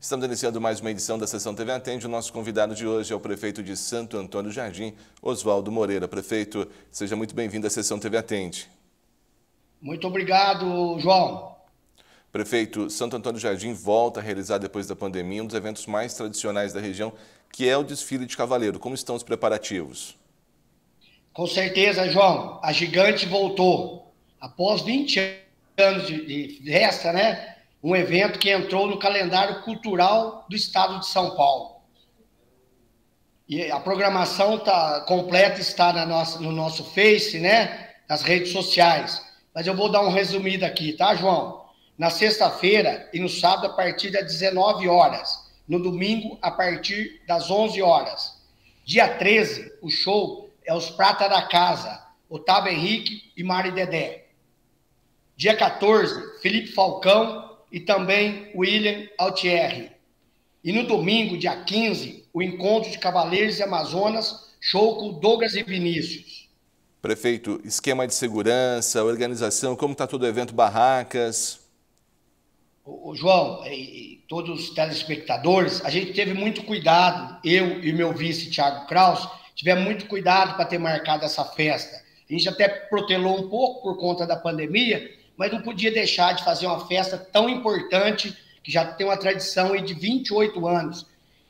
Estamos iniciando mais uma edição da Sessão TV Atende. O nosso convidado de hoje é o prefeito de Santo Antônio Jardim, Oswaldo Moreira. Prefeito, seja muito bem-vindo à Sessão TV Atende. Muito obrigado, João. Prefeito, Santo Antônio Jardim volta a realizar depois da pandemia um dos eventos mais tradicionais da região, que é o desfile de cavaleiro. Como estão os preparativos? Com certeza, João. A gigante voltou. Após 20 anos de, de festa, né? um evento que entrou no calendário cultural do estado de São Paulo. E a programação tá completa está na nossa, no nosso Face, né? Nas redes sociais. Mas eu vou dar um resumido aqui, tá, João? Na sexta-feira e no sábado a partir das 19 horas. No domingo a partir das 11 horas. Dia 13, o show é os Prata da Casa, Otávio Henrique e Mari Dedé. Dia 14, Felipe Falcão e também William Altieri. E no domingo, dia 15, o encontro de Cavaleiros e Amazonas, show com Douglas e Vinícius. Prefeito, esquema de segurança, organização, como está todo o evento, barracas? O, João e, todos os telespectadores, a gente teve muito cuidado, eu e meu vice, Thiago Kraus, tivemos muito cuidado para ter marcado essa festa. A gente até protelou um pouco por conta da pandemia, mas não podia deixar de fazer uma festa tão importante, que já tem uma tradição de 28 anos.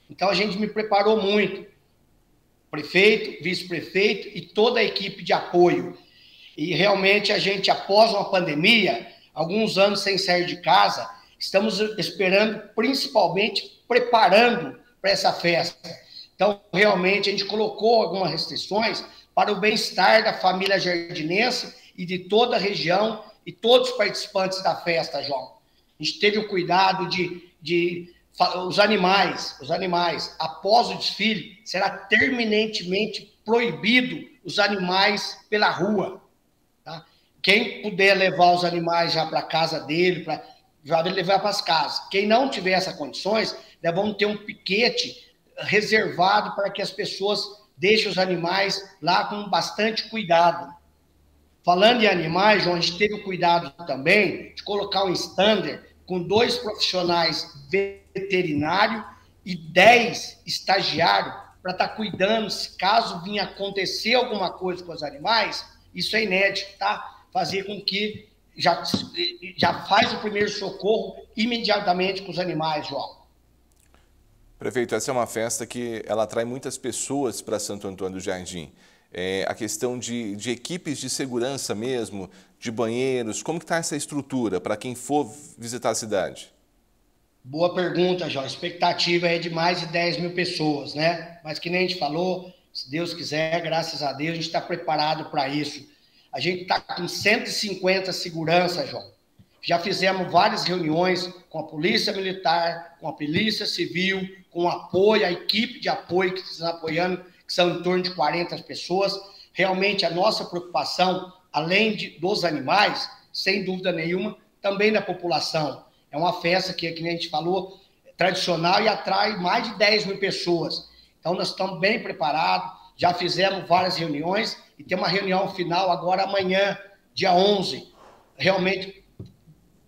Então a gente me preparou muito. Prefeito, vice-prefeito e toda a equipe de apoio. E realmente a gente, após uma pandemia, alguns anos sem sair de casa, estamos esperando, principalmente preparando para essa festa. Então, realmente, a gente colocou algumas restrições para o bem-estar da família jardinense e de toda a região e todos os participantes da festa, João. A gente teve o cuidado de, de os animais, os animais, após o desfile, será terminantemente proibido os animais pela rua. Tá? Quem puder levar os animais já para casa dele, para já levar para as casas. Quem não tiver essas condições, nós vamos ter um piquete reservado para que as pessoas deixem os animais lá com bastante cuidado. Falando em animais, João, a gente teve o cuidado também de colocar um standard com dois profissionais veterinários e dez estagiários para estar tá cuidando, se caso vinha acontecer alguma coisa com os animais, isso é inédito, tá? Fazer com que já, já faz o primeiro socorro imediatamente com os animais, João. Prefeito, essa é uma festa que ela atrai muitas pessoas para Santo Antônio do Jardim é, a questão de, de, equipes de segurança mesmo, de banheiros, como está essa estrutura para quem for visitar a cidade? Boa pergunta, Jó. A expectativa é de mais de 10 mil pessoas, né? Mas que nem a gente falou, se Deus quiser, graças a Deus, a gente está preparado para isso. A gente está com 150 segurança, João. Já fizemos várias reuniões com a Polícia Militar, com a Polícia Civil, com apoio, a equipe de apoio que está apoiando que são em torno de 40 pessoas. Realmente, a nossa preocupação, além de, dos animais, sem dúvida nenhuma, também da população. É uma festa que, que a gente falou, tradicional e atrai mais de 10 mil pessoas. Então, nós estamos bem preparados, já fizemos várias reuniões e tem uma reunião final agora amanhã, dia 11, realmente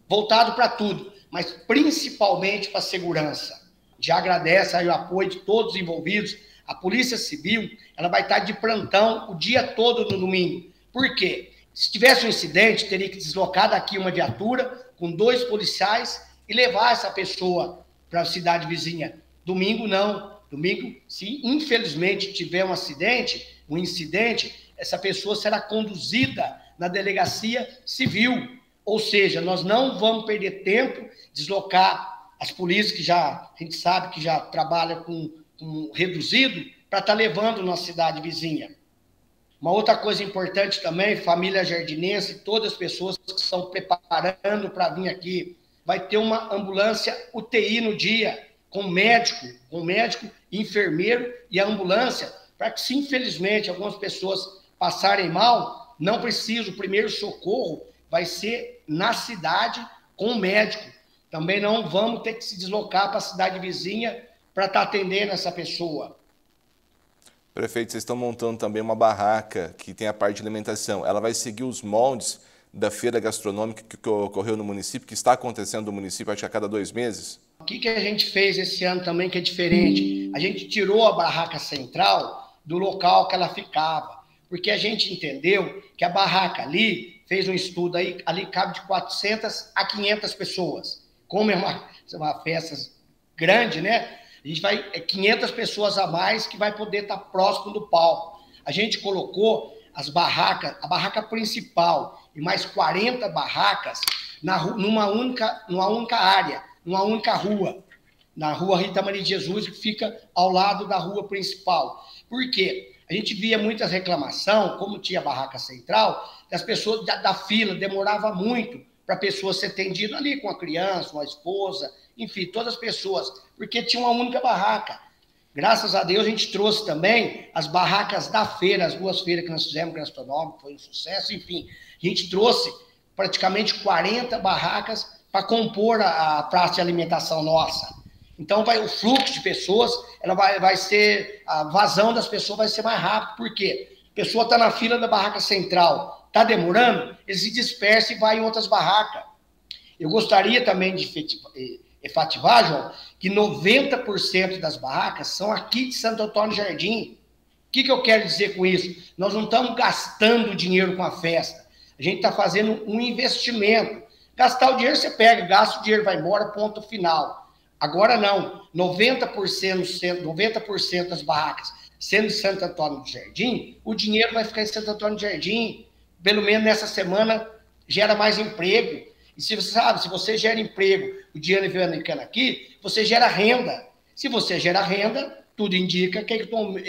voltado para tudo, mas principalmente para a segurança. Já agradece aí o apoio de todos os envolvidos, a Polícia Civil ela vai estar de plantão o dia todo no domingo. Por quê? Se tivesse um incidente, teria que deslocar daqui uma viatura com dois policiais e levar essa pessoa para a cidade vizinha. Domingo não. Domingo, se infelizmente tiver um acidente, um incidente, essa pessoa será conduzida na delegacia civil. Ou seja, nós não vamos perder tempo, deslocar as polícias que já a gente sabe que já trabalham com um, reduzido para estar tá levando na cidade vizinha. Uma outra coisa importante também, família jardinense, todas as pessoas que estão preparando para vir aqui, vai ter uma ambulância UTI no dia, com médico, com médico, enfermeiro e a ambulância, para que se infelizmente algumas pessoas passarem mal, não precisa, o primeiro socorro vai ser na cidade com o médico. Também não vamos ter que se deslocar para a cidade vizinha para estar tá atendendo essa pessoa. Prefeito, vocês estão montando também uma barraca que tem a parte de alimentação. Ela vai seguir os moldes da feira gastronômica que ocorreu no município, que está acontecendo no município, acho que a cada dois meses? O que, que a gente fez esse ano também que é diferente? A gente tirou a barraca central do local que ela ficava, porque a gente entendeu que a barraca ali, fez um estudo aí, ali cabe de 400 a 500 pessoas. Como é uma, uma festa grande, né? A gente vai, é 500 pessoas a mais que vai poder estar próximo do palco. A gente colocou as barracas, a barraca principal e mais 40 barracas na, numa, única, numa única área, numa única rua, na rua Rita Maria de Jesus, que fica ao lado da rua principal. Por quê? A gente via muitas reclamação, como tinha a barraca central, que as pessoas da, da fila demorava muito para a pessoa ser atendida ali com a criança, uma esposa, enfim, todas as pessoas, porque tinha uma única barraca. Graças a Deus a gente trouxe também as barracas da feira, as duas feiras que nós fizemos gastronômico, foi um sucesso, enfim. A gente trouxe praticamente 40 barracas para compor a, a, praça de alimentação nossa. Então vai o fluxo de pessoas, ela vai, vai ser a vazão das pessoas vai ser mais rápido. Por quê? A pessoa está na fila da barraca central, está demorando, ele se dispersa e vai em outras barracas. Eu gostaria também de efetivar, João, que 90% das barracas são aqui de Santo Antônio Jardim. O que, que eu quero dizer com isso? Nós não estamos gastando dinheiro com a festa. A gente está fazendo um investimento. Gastar o dinheiro você pega, gasta o dinheiro, vai embora, ponto final. Agora não, 90%, 90 das barracas sendo Santo Antônio do Jardim, o dinheiro vai ficar em Santo Antônio do Jardim. Pelo menos nessa semana gera mais emprego. E se você sabe, se você gera emprego, o dinheiro ficando aqui, você gera renda. Se você gera renda, tudo indica que a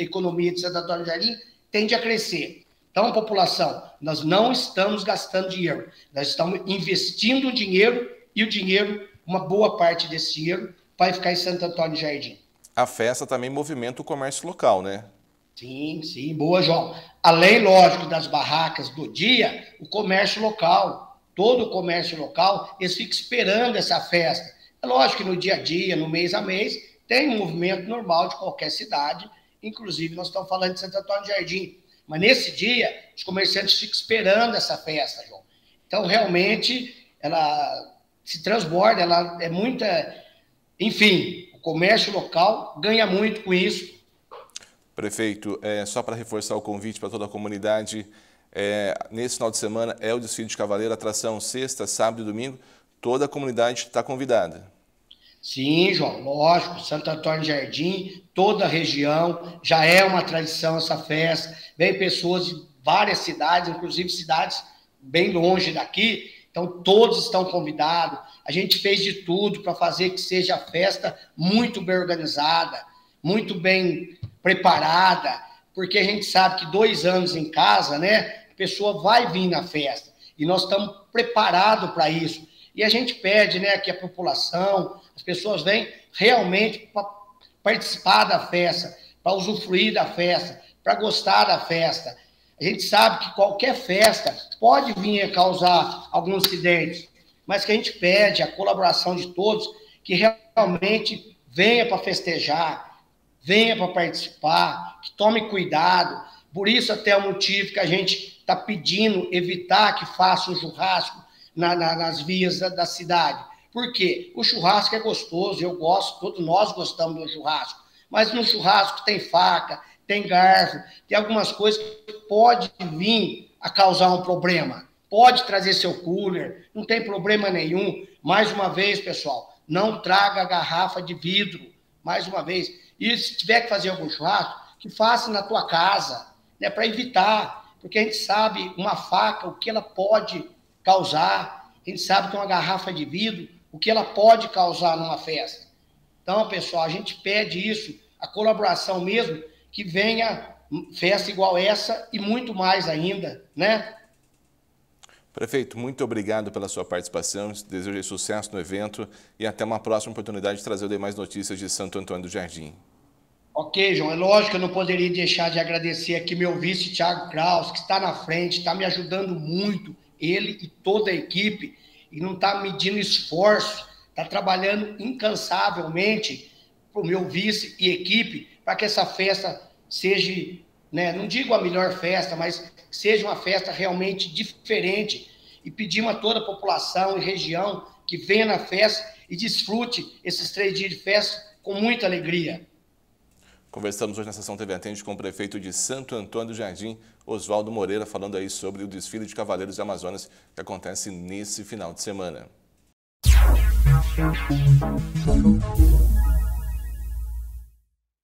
economia de Santo Antônio Jardim tende a crescer. Então, população, nós não estamos gastando dinheiro, nós estamos investindo dinheiro e o dinheiro, uma boa parte desse dinheiro, vai ficar em Santo Antônio Jardim. A festa também movimenta o comércio local, né? Sim, sim, boa, João. Além, lógico, das barracas do dia, o comércio local, todo o comércio local, eles ficam esperando essa festa. É lógico que no dia a dia, no mês a mês, tem um movimento normal de qualquer cidade, inclusive nós estamos falando de Santo Antônio do Jardim mas nesse dia, os comerciantes ficam esperando essa festa, João. Então, realmente, ela se transborda, ela é muita. Enfim, o comércio local ganha muito com isso. Prefeito, é, só para reforçar o convite para toda a comunidade, é, nesse final de semana é o desfile de cavaleiro, atração sexta, sábado e domingo. Toda a comunidade está convidada. Sim, João, lógico, Santo Antônio Jardim, toda a região, já é uma tradição essa festa. Vem pessoas de várias cidades, inclusive cidades bem longe daqui, então todos estão convidados. A gente fez de tudo para fazer que seja a festa muito bem organizada, muito bem preparada, porque a gente sabe que dois anos em casa, né, a pessoa vai vir na festa e nós estamos preparados para isso. E a gente pede, né, que a população, as pessoas vêm realmente para participar da festa, para usufruir da festa, para gostar da festa. A gente sabe que qualquer festa pode vir a causar alguns acidentes, mas que a gente pede a colaboração de todos que realmente venha para festejar, venha para participar, que tome cuidado. Por isso até o motivo que a gente está pedindo evitar que faça um churrasco na, na, nas vias da, da cidade por quê? O churrasco é gostoso, eu gosto, todos nós gostamos do churrasco. Mas no churrasco tem faca, tem garfo, tem algumas coisas que pode vir a causar um problema. Pode trazer seu cooler, não tem problema nenhum. Mais uma vez, pessoal, não traga garrafa de vidro. Mais uma vez. E se tiver que fazer algum churrasco, que faça na tua casa, né, para evitar, porque a gente sabe uma faca, o que ela pode causar. A gente sabe que uma garrafa de vidro o que ela pode causar numa festa. Então, pessoal, a gente pede isso, a colaboração mesmo, que venha festa igual essa e muito mais ainda, né? Prefeito, muito obrigado pela sua participação, desejo sucesso no evento e até uma próxima oportunidade de trazer demais notícias de Santo Antônio do Jardim. Ok, João, é lógico que eu não poderia deixar de agradecer aqui meu vice, Thiago Kraus, que está na frente, está me ajudando muito, ele e toda a equipe, e não está medindo esforço, está trabalhando incansavelmente para o meu vice e equipe para que essa festa seja, né, não digo a melhor festa, mas seja uma festa realmente diferente. e pedimos a toda a população e região que venha na festa e desfrute esses três dias de festa com muita alegria. Conversamos hoje na sessão TV Atende com o prefeito de Santo Antônio do Jardim, Oswaldo Moreira, falando aí sobre o desfile de Cavaleiros de Amazonas que acontece nesse final de semana.